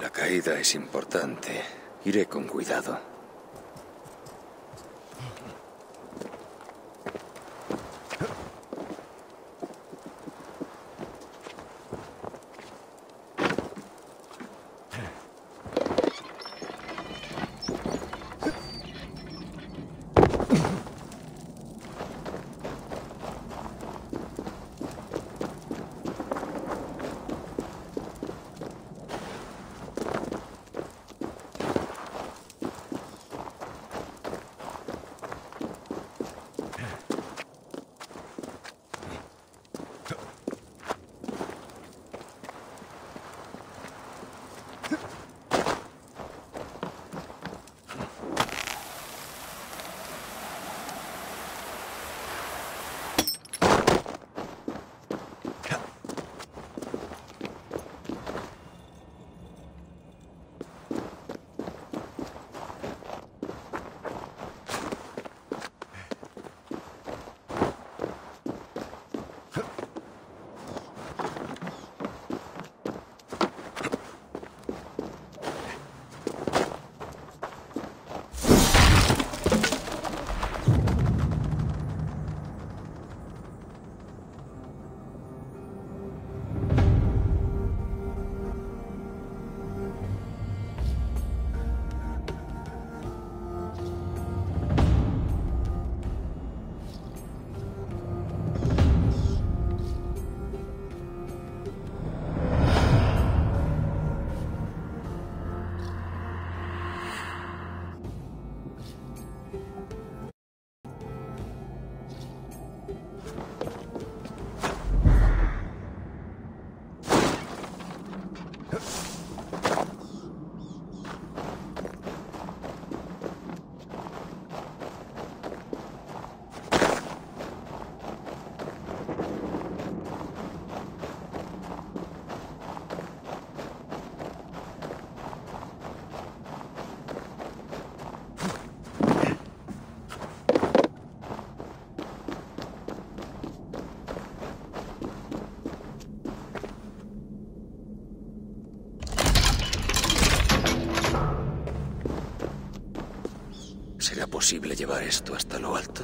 La caída es importante. Iré con cuidado. ¿Será posible llevar esto hasta lo alto?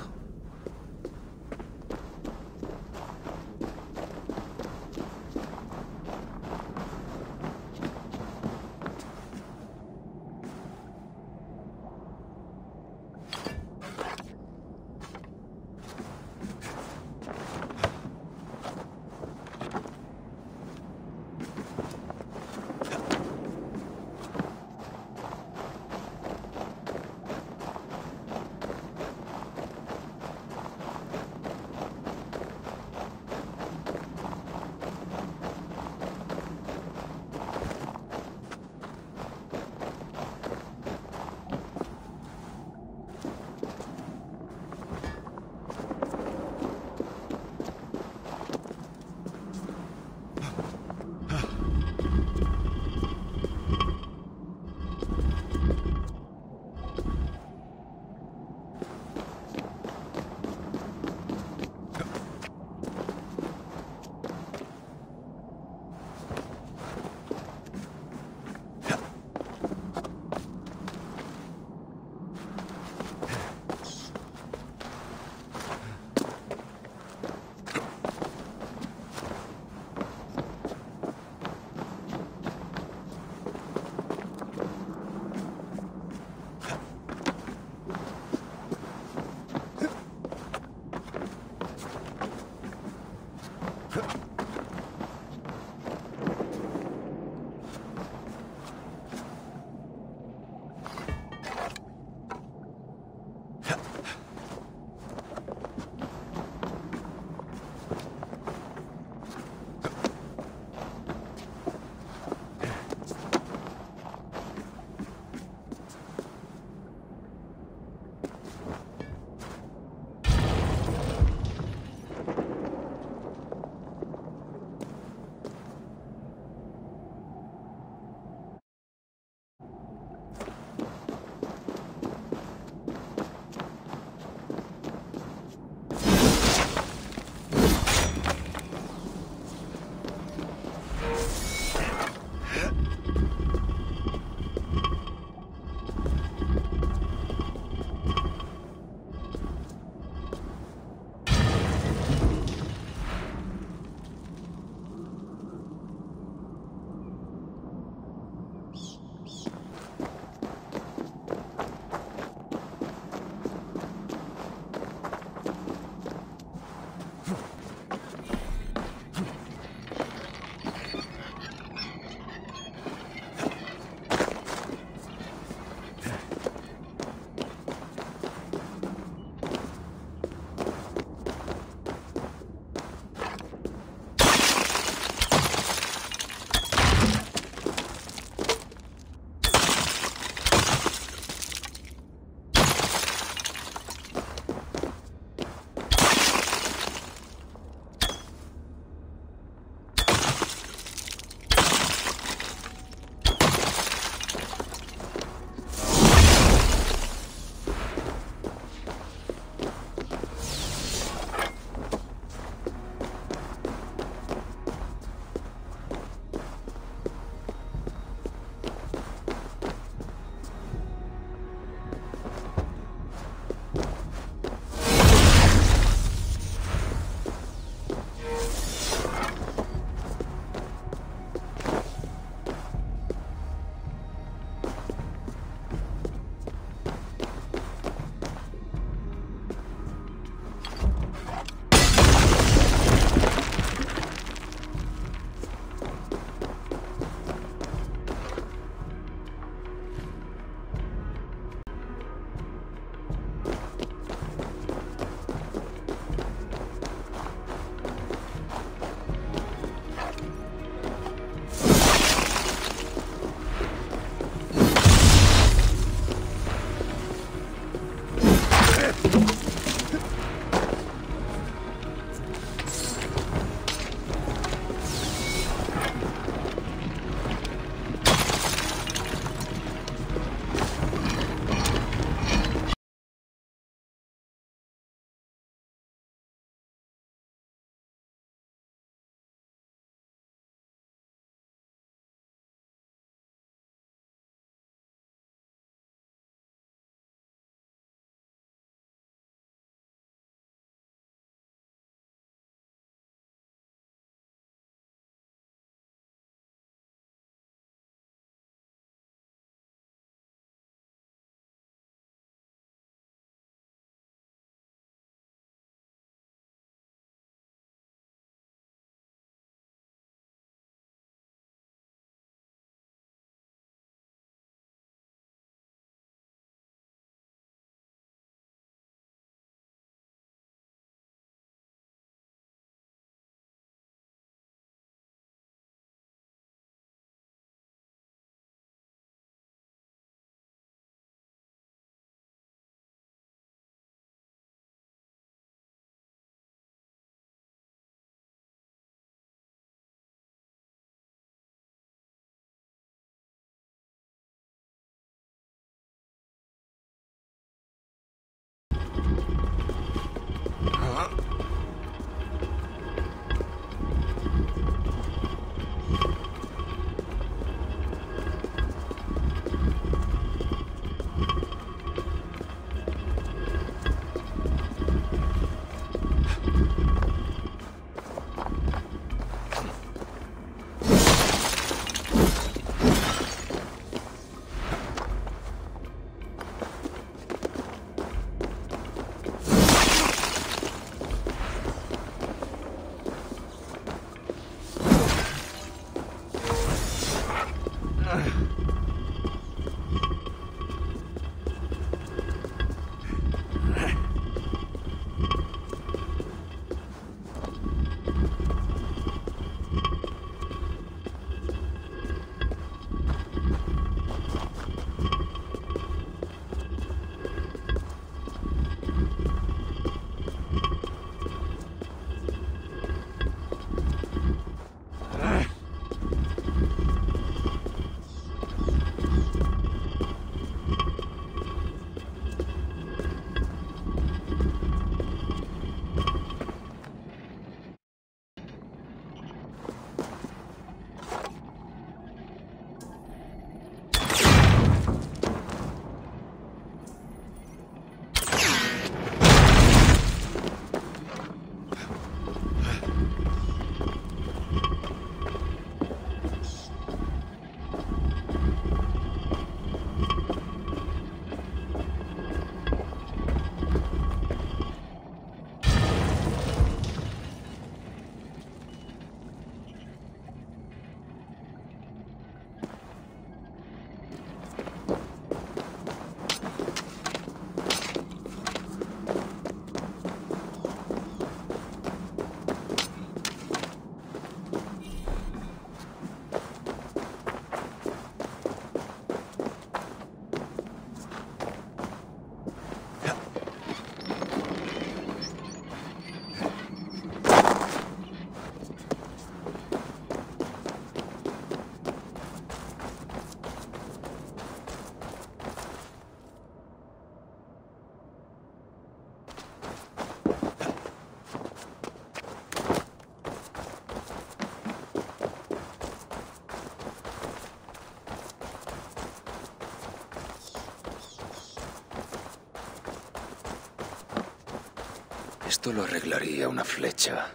Esto lo arreglaría una flecha.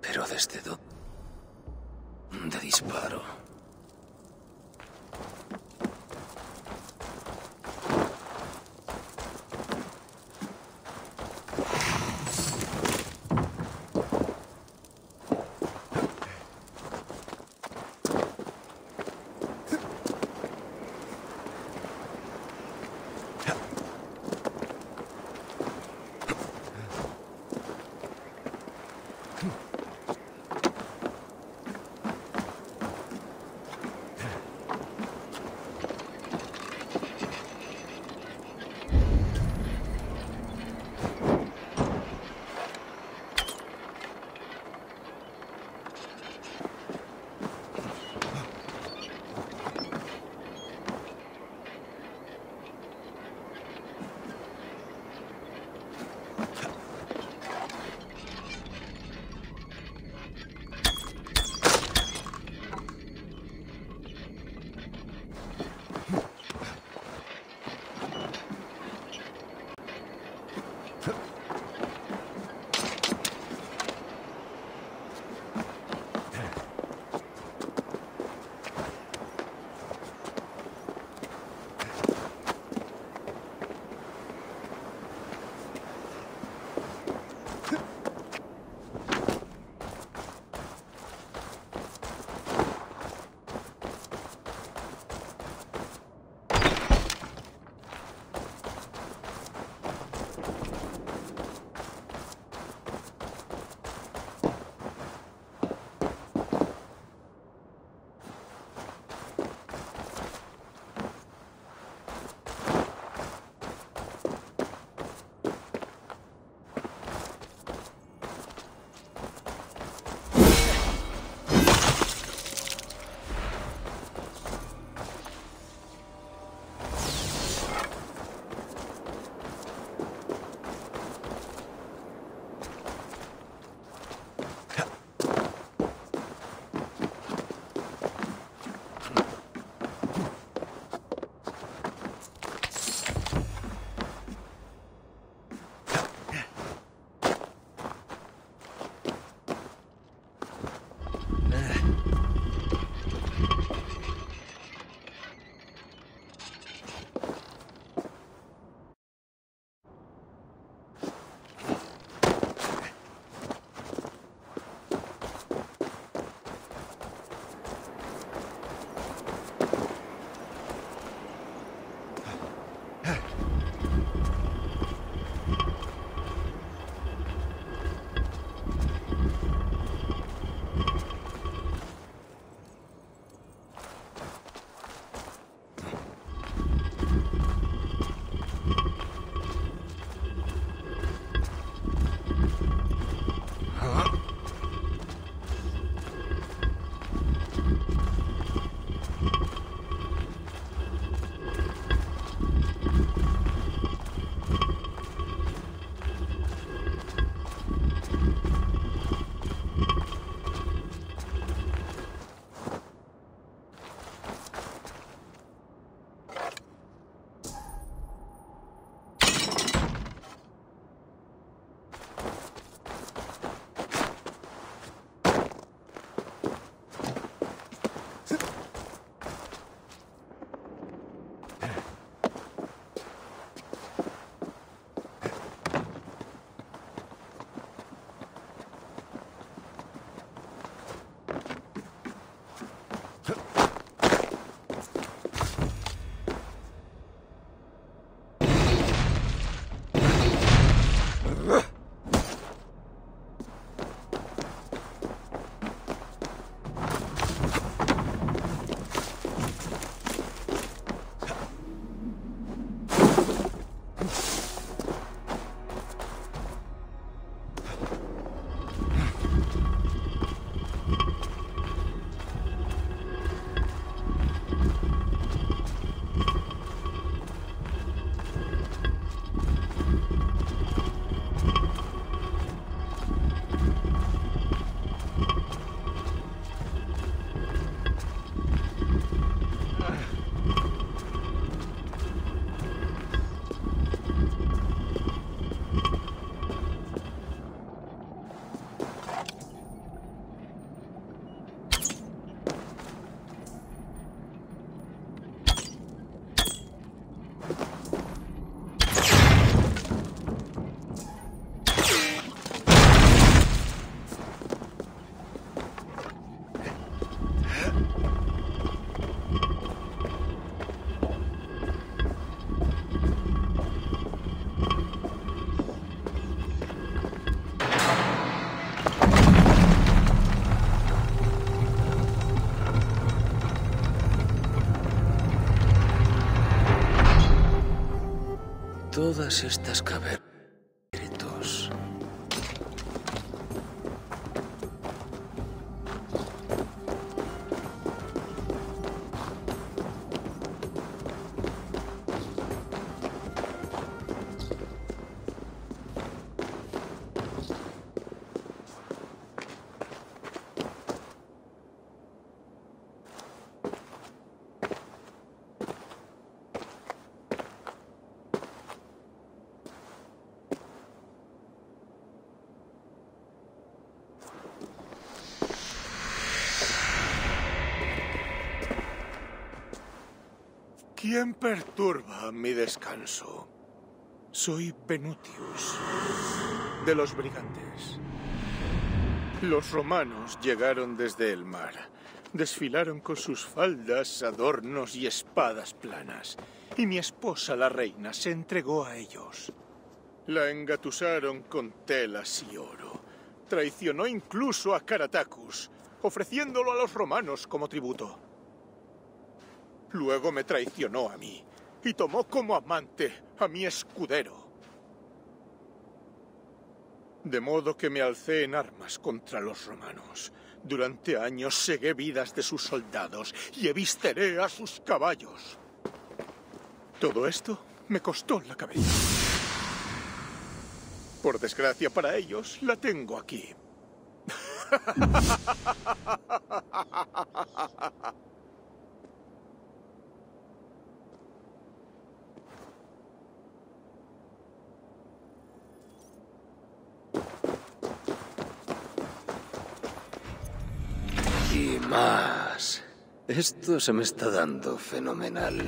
Pero desde dónde todas estas cavernas. ¿Quién perturba mi descanso? Soy Venutius, de los brigantes. Los romanos llegaron desde el mar. Desfilaron con sus faldas, adornos y espadas planas. Y mi esposa, la reina, se entregó a ellos. La engatusaron con telas y oro. Traicionó incluso a Caratacus, ofreciéndolo a los romanos como tributo. Luego me traicionó a mí y tomó como amante a mi escudero. De modo que me alcé en armas contra los romanos. Durante años segué vidas de sus soldados y evisteré a sus caballos. Todo esto me costó la cabeza. Por desgracia para ellos, la tengo aquí. Y más. Esto se me está dando fenomenal.